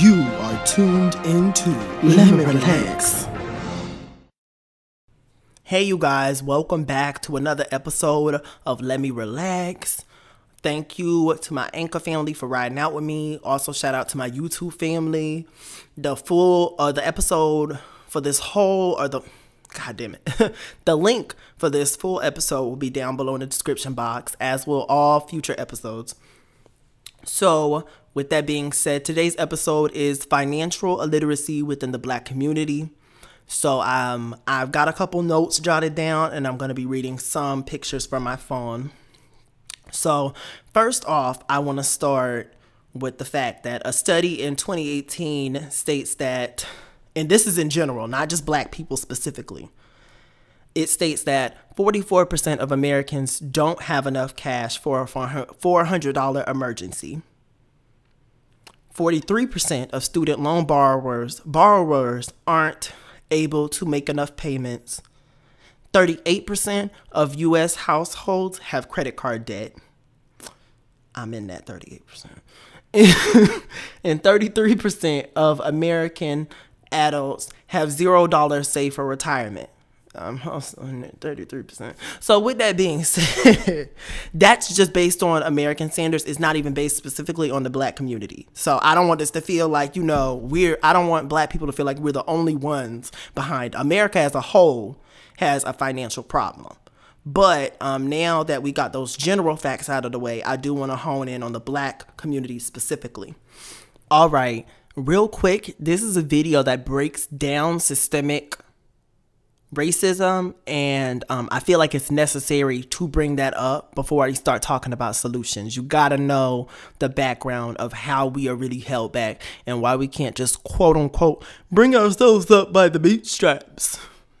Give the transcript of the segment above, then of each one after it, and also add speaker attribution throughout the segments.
Speaker 1: You are tuned into Lemme Relax. Hey, you guys, welcome back to another episode of Lemme Relax. Thank you to my Anchor family for riding out with me. Also, shout out to my YouTube family. The full, uh, the episode for this whole, or the, god damn it, the link for this full episode will be down below in the description box, as will all future episodes. So, with that being said, today's episode is financial illiteracy within the black community. So, um, I've got a couple notes jotted down and I'm going to be reading some pictures from my phone. So, first off, I want to start with the fact that a study in 2018 states that, and this is in general, not just black people specifically, it states that 44% of Americans don't have enough cash for a $400 emergency. 43% of student loan borrowers borrowers aren't able to make enough payments. 38% of US households have credit card debt. I'm in that 38%. and 33% of American adults have $0 saved for retirement um, 33%. So with that being said, that's just based on American standards. It's not even based specifically on the black community. So I don't want this to feel like, you know, we're, I don't want black people to feel like we're the only ones behind. America as a whole has a financial problem. But um, now that we got those general facts out of the way, I do want to hone in on the black community specifically. All right, real quick, this is a video that breaks down systemic racism and um, i feel like it's necessary to bring that up before i start talking about solutions. You gotta know the background of how we are really held back and why we can't just quote unquote bring ourselves up by the bootstraps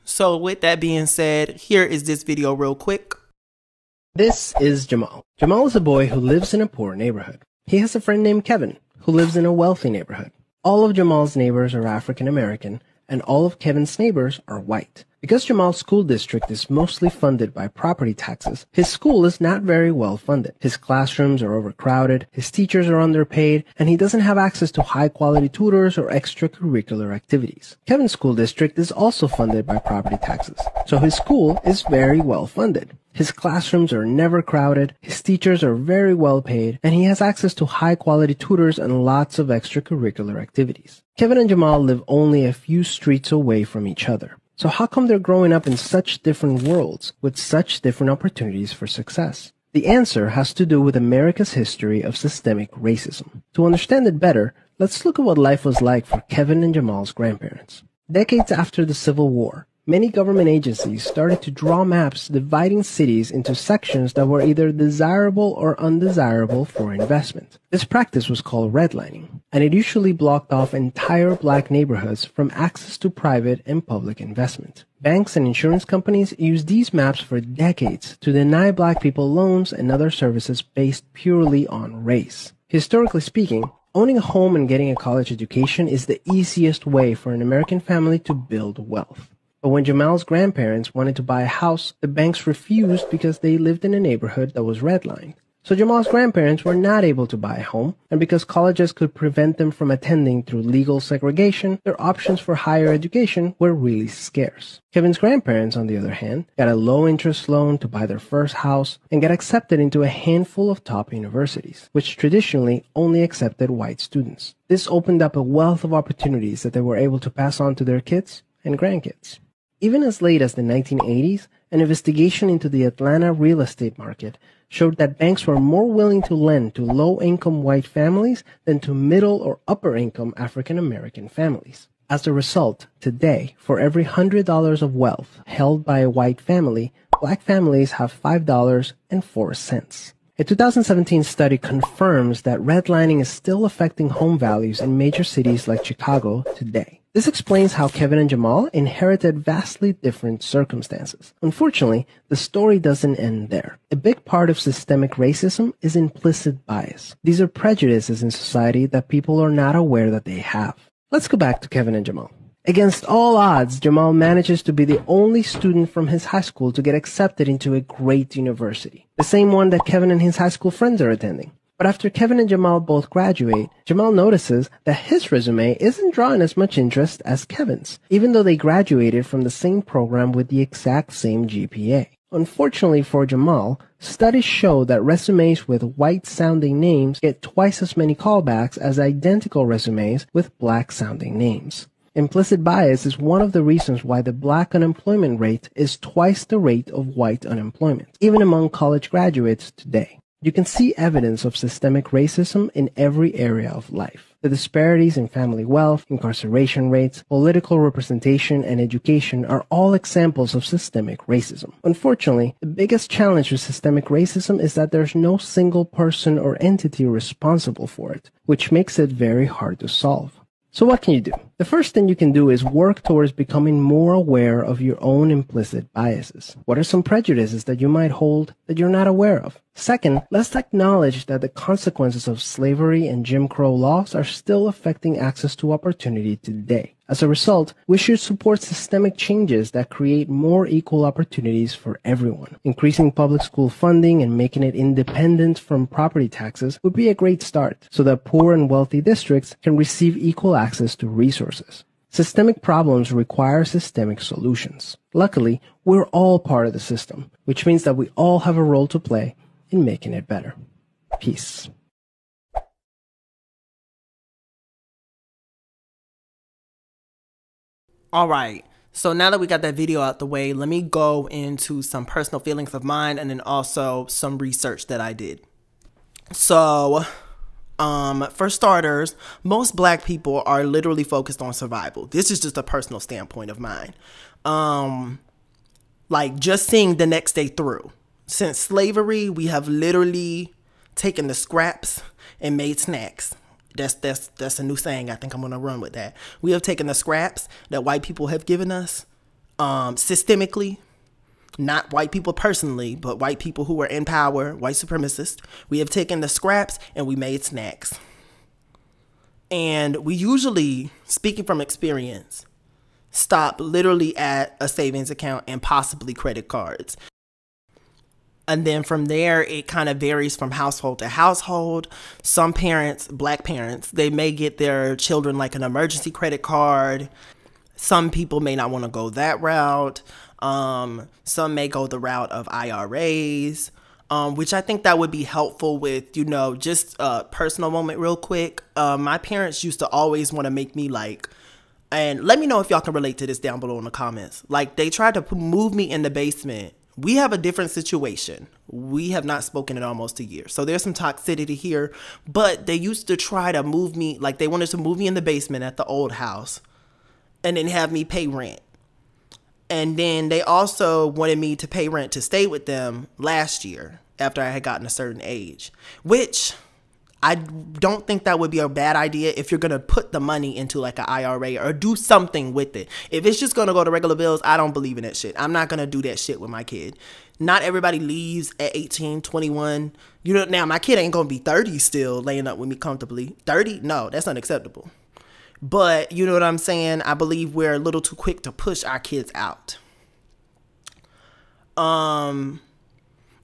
Speaker 1: so with that being said here is this video real quick.
Speaker 2: This is jamal. Jamal is a boy who lives in a poor neighborhood. He has a friend named kevin who lives in a wealthy neighborhood. All of jamal's neighbors are african american and all of kevin's neighbors are white because Jamal's school district is mostly funded by property taxes, his school is not very well funded. His classrooms are overcrowded, his teachers are underpaid, and he doesn't have access to high quality tutors or extracurricular activities. Kevin's school district is also funded by property taxes, so his school is very well funded. His classrooms are never crowded, his teachers are very well paid, and he has access to high quality tutors and lots of extracurricular activities. Kevin and Jamal live only a few streets away from each other. So how come they're growing up in such different worlds with such different opportunities for success? The answer has to do with America's history of systemic racism. To understand it better, let's look at what life was like for Kevin and Jamal's grandparents. Decades after the Civil War, many government agencies started to draw maps dividing cities into sections that were either desirable or undesirable for investment. This practice was called redlining, and it usually blocked off entire black neighborhoods from access to private and public investment. Banks and insurance companies used these maps for decades to deny black people loans and other services based purely on race. Historically speaking, owning a home and getting a college education is the easiest way for an American family to build wealth. But when Jamal's grandparents wanted to buy a house, the banks refused because they lived in a neighborhood that was redlined. So Jamal's grandparents were not able to buy a home, and because colleges could prevent them from attending through legal segregation, their options for higher education were really scarce. Kevin's grandparents, on the other hand, got a low interest loan to buy their first house and got accepted into a handful of top universities, which traditionally only accepted white students. This opened up a wealth of opportunities that they were able to pass on to their kids and grandkids. Even as late as the 1980s, an investigation into the Atlanta real estate market showed that banks were more willing to lend to low-income white families than to middle or upper-income African American families. As a result, today, for every $100 of wealth held by a white family, black families have $5.04. A 2017 study confirms that redlining is still affecting home values in major cities like Chicago today. This explains how Kevin and Jamal inherited vastly different circumstances. Unfortunately, the story doesn't end there. A big part of systemic racism is implicit bias. These are prejudices in society that people are not aware that they have. Let's go back to Kevin and Jamal. Against all odds, Jamal manages to be the only student from his high school to get accepted into a great university. The same one that Kevin and his high school friends are attending. But after Kevin and Jamal both graduate, Jamal notices that his resume isn't drawing as much interest as Kevin's, even though they graduated from the same program with the exact same GPA. Unfortunately for Jamal, studies show that resumes with white sounding names get twice as many callbacks as identical resumes with black sounding names. Implicit bias is one of the reasons why the black unemployment rate is twice the rate of white unemployment, even among college graduates today. You can see evidence of systemic racism in every area of life. The disparities in family wealth, incarceration rates, political representation, and education are all examples of systemic racism. Unfortunately, the biggest challenge with systemic racism is that there's no single person or entity responsible for it, which makes it very hard to solve. So what can you do? The first thing you can do is work towards becoming more aware of your own implicit biases. What are some prejudices that you might hold that you're not aware of? Second, let's acknowledge that the consequences of slavery and Jim Crow laws are still affecting access to opportunity today. As a result, we should support systemic changes that create more equal opportunities for everyone. Increasing public school funding and making it independent from property taxes would be a great start so that poor and wealthy districts can receive equal access to resources. Systemic problems require systemic solutions. Luckily, we're all part of the system, which means that we all have a role to play in making it better. Peace.
Speaker 1: All right. So now that we got that video out the way, let me go into some personal feelings of mine and then also some research that I did. So, um, for starters, most black people are literally focused on survival. This is just a personal standpoint of mine. Um, like just seeing the next day through. Since slavery, we have literally taken the scraps and made snacks. That's that's that's a new saying. I think I'm gonna run with that. We have taken the scraps that white people have given us, um, systemically, not white people personally, but white people who are in power, white supremacists. We have taken the scraps and we made snacks. And we usually, speaking from experience, stop literally at a savings account and possibly credit cards. And then from there, it kind of varies from household to household. Some parents, black parents, they may get their children like an emergency credit card. Some people may not want to go that route. Um, some may go the route of IRAs, um, which I think that would be helpful with, you know, just a personal moment, real quick. Uh, my parents used to always want to make me like, and let me know if y'all can relate to this down below in the comments. Like, they tried to move me in the basement we have a different situation. We have not spoken in almost a year. So there's some toxicity here, but they used to try to move me, like they wanted to move me in the basement at the old house and then have me pay rent. And then they also wanted me to pay rent to stay with them last year after I had gotten a certain age, which I don't think that would be a bad idea if you're gonna put the money into like an IRA or do something with it. If it's just gonna go to regular bills, I don't believe in that shit. I'm not gonna do that shit with my kid. Not everybody leaves at 18, 21. You know, now my kid ain't gonna be 30 still laying up with me comfortably. 30? No, that's unacceptable. But you know what I'm saying? I believe we're a little too quick to push our kids out. Um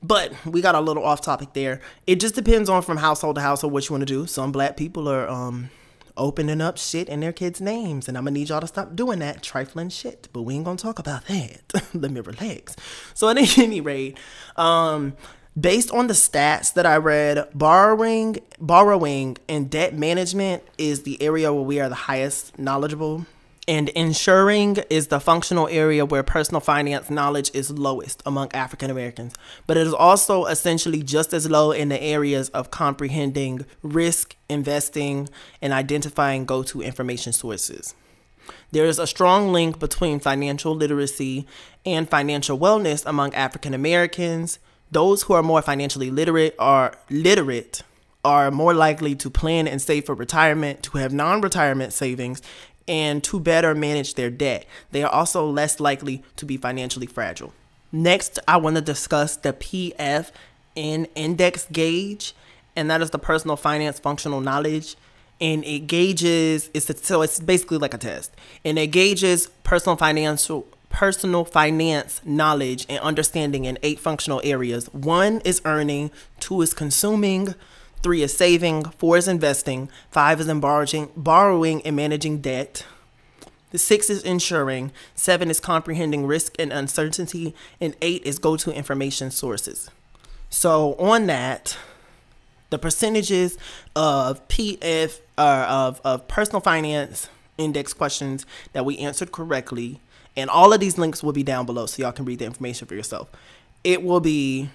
Speaker 1: but we got a little off topic there. It just depends on from household to household what you want to do. Some black people are um opening up shit in their kids' names, and I'm gonna need y'all to stop doing that trifling shit. But we ain't gonna talk about that. Let me relax. So at any rate, um, based on the stats that I read, borrowing, borrowing, and debt management is the area where we are the highest knowledgeable and insuring is the functional area where personal finance knowledge is lowest among African Americans, but it is also essentially just as low in the areas of comprehending risk, investing, and identifying go to information sources. There is a strong link between financial literacy and financial wellness among African Americans. Those who are more financially literate are literate are more likely to plan and save for retirement, to have non retirement savings, and to better manage their debt. They are also less likely to be financially fragile. Next, I want to discuss the PF in index gauge, and that is the personal finance functional knowledge. And it gauges it's a, so it's basically like a test, and it gauges personal financial personal finance knowledge and understanding in eight functional areas. One is earning, two is consuming, Three is saving. Four is investing. Five is in borrowing, borrowing and managing debt. The six is insuring. Seven is comprehending risk and uncertainty. And eight is go to information sources. So on that, the percentages of PF uh, of of personal finance index questions that we answered correctly, and all of these links will be down below, so y'all can read the information for yourself. It will be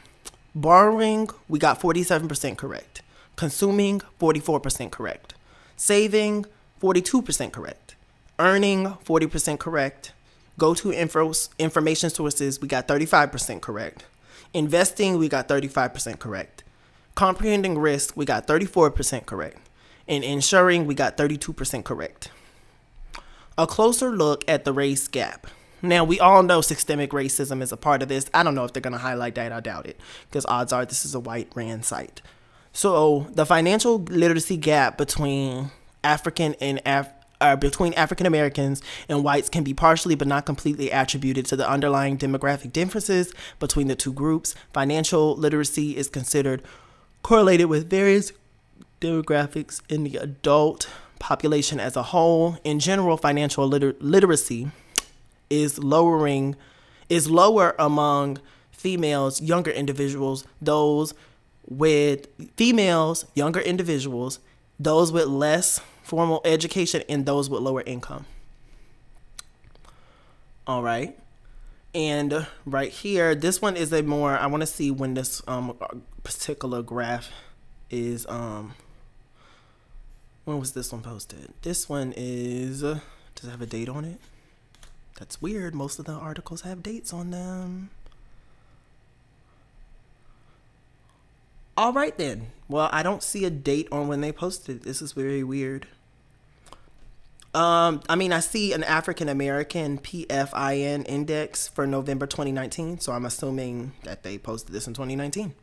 Speaker 1: borrowing. We got forty seven percent correct. Consuming forty four percent correct. Saving forty two percent correct. Earning 40% correct. Go to info, information sources, we got 35% correct. Investing, we got 35% correct. Comprehending risk, we got 34% correct. And insuring, we got 32% correct. A closer look at the race gap. Now, we all know systemic racism is a part of this. I don't know if they're going to highlight that. I doubt it because odds are this is a white ran site. So, the financial literacy gap between African and Af- uh, between African Americans and whites can be partially but not completely attributed to the underlying demographic differences between the two groups. Financial literacy is considered correlated with various demographics in the adult population as a whole. In general, financial liter- literacy is lowering is lower among females, younger individuals, those with females, younger individuals, those with less formal education, and those with lower income. All right. And right here, this one is a more, I want to see when this um, particular graph is, um, when was this one posted? This one is, does it have a date on it? That's weird. Most of the articles have dates on them. All right then. Well, I don't see a date on when they posted. This is very weird. Um, I mean, I see an African American PFIN index for November 2019, so I'm assuming that they posted this in 2019.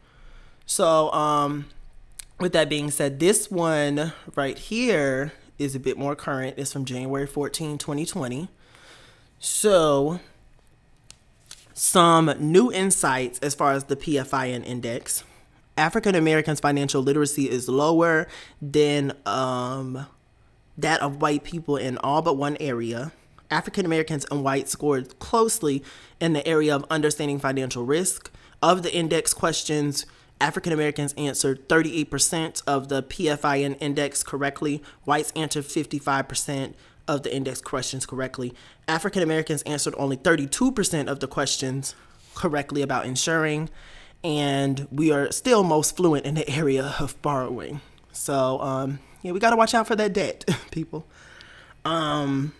Speaker 1: So, um, with that being said, this one right here is a bit more current. It's from January 14, 2020. So, some new insights as far as the PFIN index. African Americans' financial literacy is lower than um, that of white people in all but one area. African Americans and whites scored closely in the area of understanding financial risk. Of the index questions, African Americans answered 38% of the PFIN index correctly, whites answered 55% of the index questions correctly. African Americans answered only 32% of the questions correctly about insuring, and we are still most fluent in the area of borrowing. So, um, yeah, we got to watch out for that debt, people. Um,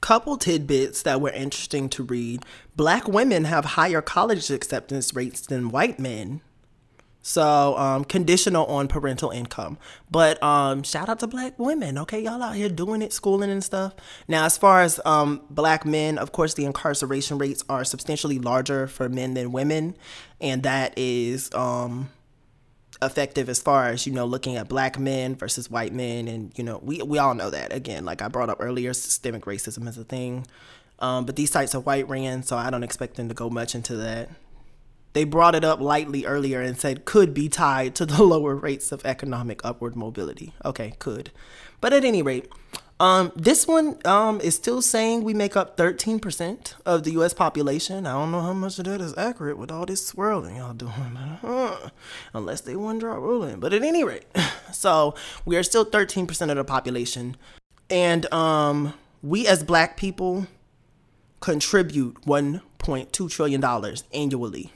Speaker 1: couple tidbits that were interesting to read. Black women have higher college acceptance rates than white men. So, um, conditional on parental income. But um, shout out to black women, okay? Y'all out here doing it, schooling and stuff. Now, as far as um, black men, of course, the incarceration rates are substantially larger for men than women. And that is um, effective as far as you know looking at black men versus white men and you know we we all know that again like i brought up earlier systemic racism is a thing um, but these sites are white ran so i don't expect them to go much into that they brought it up lightly earlier and said could be tied to the lower rates of economic upward mobility okay could but at any rate um, this one um, is still saying we make up 13% of the U.S. population. I don't know how much of that is accurate with all this swirling y'all doing, unless they one drop ruling. But at any rate, so we are still 13% of the population, and um, we as Black people contribute 1.2 trillion dollars annually.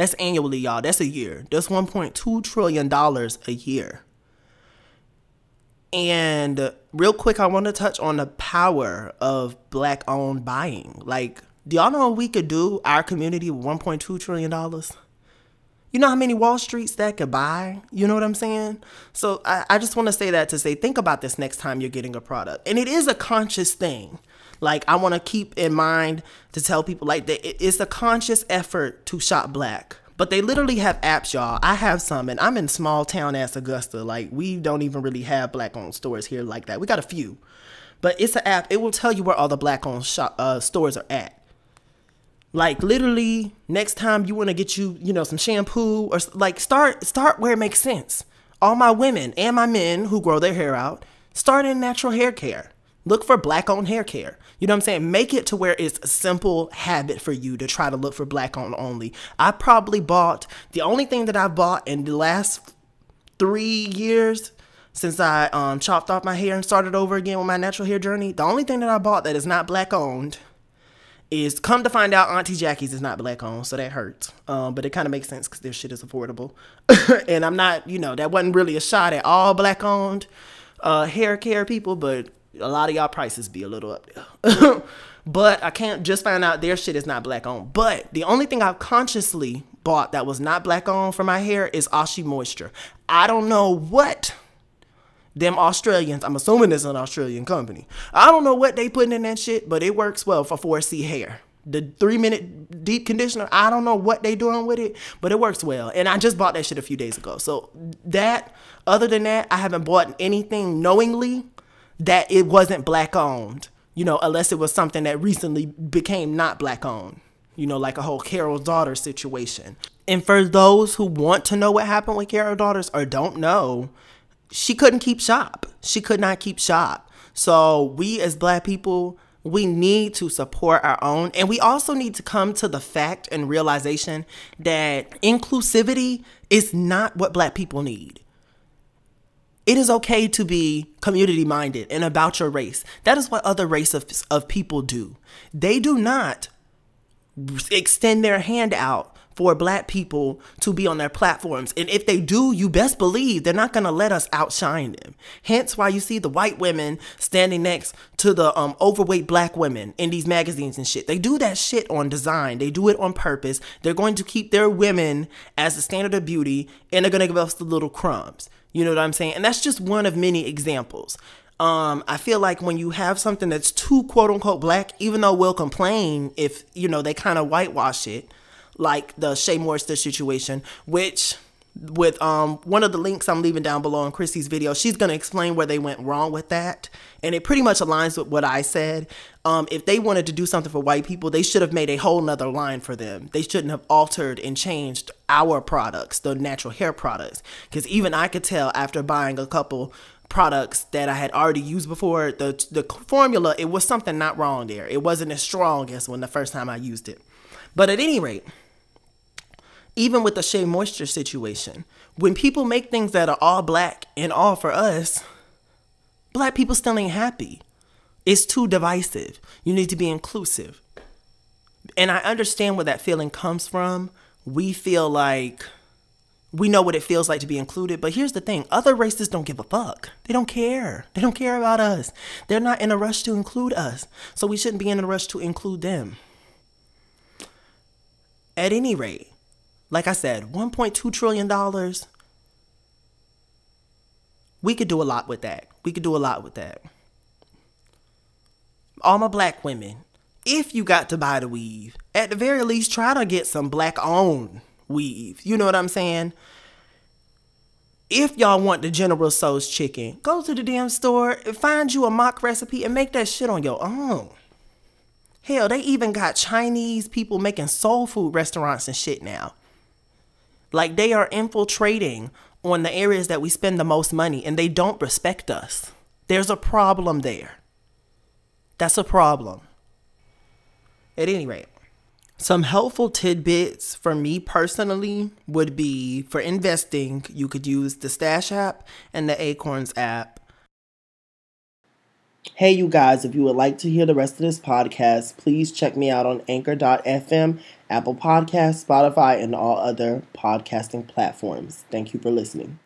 Speaker 1: That's annually, y'all. That's a year. That's 1.2 trillion dollars a year. And real quick, I want to touch on the power of black owned buying. Like, do y'all know what we could do our community with $1.2 trillion? You know how many Wall Streets that could buy? You know what I'm saying? So I, I just want to say that to say, think about this next time you're getting a product. And it is a conscious thing. Like, I want to keep in mind to tell people, like, that it's a conscious effort to shop black. But they literally have apps, y'all. I have some, and I'm in small town ass Augusta. Like, we don't even really have black owned stores here like that. We got a few. But it's an app, it will tell you where all the black owned shop, uh, stores are at. Like literally, next time you want to get you, you know, some shampoo or like start start where it makes sense. All my women and my men who grow their hair out, start in natural hair care. Look for black owned hair care. You know what I'm saying? Make it to where it's a simple habit for you to try to look for black owned only. I probably bought the only thing that I bought in the last three years since I um, chopped off my hair and started over again with my natural hair journey. The only thing that I bought that is not black owned is come to find out Auntie Jackie's is not black owned, so that hurts. Um, but it kind of makes sense because their shit is affordable. and I'm not, you know, that wasn't really a shot at all black owned uh, hair care people, but a lot of y'all prices be a little up there. but I can't just find out their shit is not black owned. But the only thing I've consciously bought that was not black owned for my hair is Shea Moisture. I don't know what them Australians, I'm assuming it's an Australian company. I don't know what they putting in that shit, but it works well for 4C hair. The three minute deep conditioner, I don't know what they doing with it, but it works well. And I just bought that shit a few days ago. So that, other than that, I haven't bought anything knowingly that it wasn't black owned, you know, unless it was something that recently became not black owned, you know, like a whole Carol's daughter situation. And for those who want to know what happened with Carol Daughters or don't know, she couldn't keep shop. She could not keep shop. So we as black people, we need to support our own. And we also need to come to the fact and realization that inclusivity is not what black people need. It is okay to be community minded and about your race. That is what other race of, of people do. They do not extend their hand out for black people to be on their platforms. And if they do, you best believe they're not going to let us outshine them. Hence why you see the white women standing next to the um, overweight black women in these magazines and shit. They do that shit on design. They do it on purpose. They're going to keep their women as the standard of beauty and they're going to give us the little crumbs. You know what I'm saying? And that's just one of many examples. Um, I feel like when you have something that's too quote unquote black, even though we'll complain if, you know, they kind of whitewash it, like the Shea Moisture situation, which with um one of the links I'm leaving down below in Chrissie's video, she's gonna explain where they went wrong with that. And it pretty much aligns with what I said. Um, if they wanted to do something for white people, they should have made a whole nother line for them. They shouldn't have altered and changed our products, the natural hair products. Because even I could tell after buying a couple products that I had already used before, the the formula, it was something not wrong there. It wasn't as strong as when the first time I used it. But at any rate, even with the Shea Moisture situation, when people make things that are all black and all for us, black people still ain't happy. It's too divisive. You need to be inclusive. And I understand where that feeling comes from. We feel like we know what it feels like to be included, but here's the thing other races don't give a fuck. They don't care. They don't care about us. They're not in a rush to include us. So we shouldn't be in a rush to include them. At any rate, like I said, $1.2 trillion. We could do a lot with that. We could do a lot with that. All my black women, if you got to buy the weave, at the very least, try to get some black owned weave. You know what I'm saying? If y'all want the General Tso's chicken, go to the damn store, find you a mock recipe, and make that shit on your own. Hell, they even got Chinese people making soul food restaurants and shit now. Like they are infiltrating on the areas that we spend the most money and they don't respect us. There's a problem there. That's a problem. At any rate, some helpful tidbits for me personally would be for investing, you could use the Stash app and the Acorns app Hey, you guys, if you would like to hear the rest of this podcast, please check me out on anchor.fm, Apple Podcasts, Spotify, and all other podcasting platforms. Thank you for listening.